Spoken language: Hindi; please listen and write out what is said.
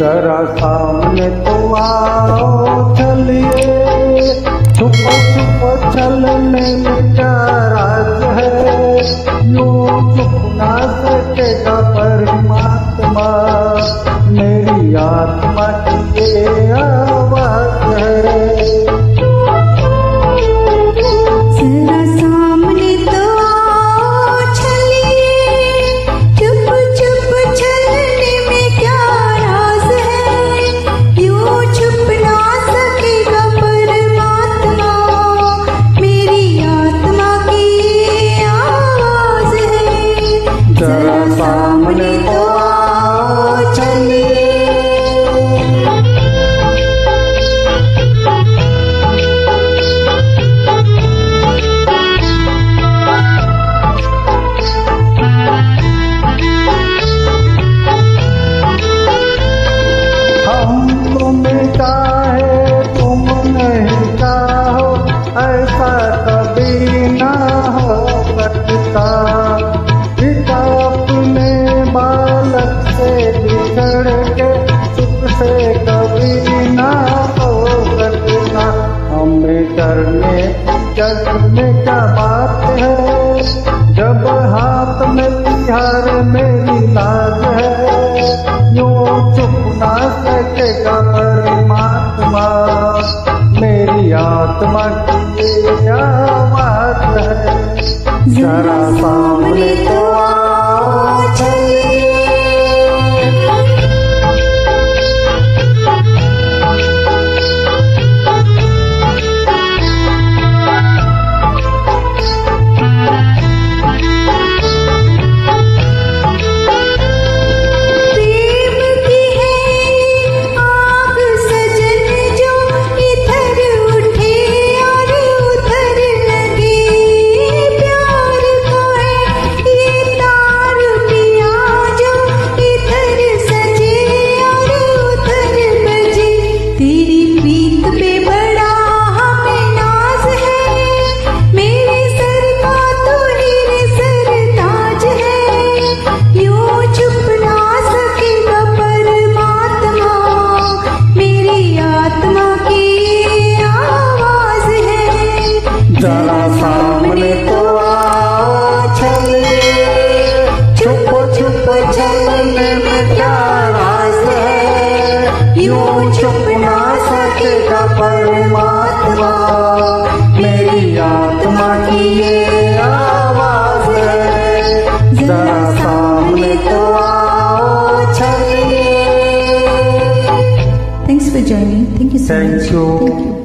जरा सामने तो आओ चलिए। चुप चुप चलने में क्या राज है? यूँ छुप ना सकेगा परमात्मा। मेरी आत्मा की ये जग का बात है? जब हाथ में तिहार मेरी लाज है यूँ चुप ना सकेगा परमात्मा। मेरी आत्मा की आवाज़ है? जरा सामने तो आओ यूँ चुप ना सकेगा परमात्मा मेरी आत्मा की ये आवाज़ है जरा सामने तो आओ चलिए thanks for joining thank you so much thank you